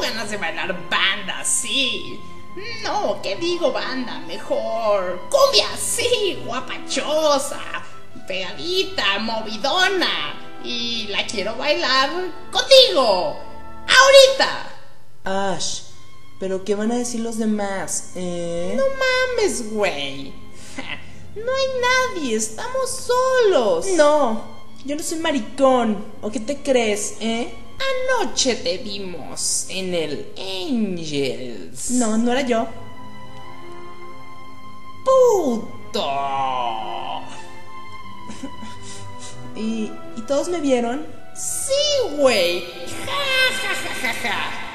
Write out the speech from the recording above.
ganas de bailar banda, sí. No, ¿qué digo banda? Mejor. Cumbia, sí, guapachosa, pegadita, movidona. Y la quiero bailar contigo. Ahorita. Ash, pero ¿qué van a decir los demás? ¿Eh? No mames, güey. No hay nadie, estamos solos. No, yo no soy maricón. ¿O qué te crees, eh? Anoche te vimos en el Angels. No, no era yo. ¡Puto! ¿Y, ¿y todos me vieron? Sí, güey. Ja, ja, ja, ja, ja.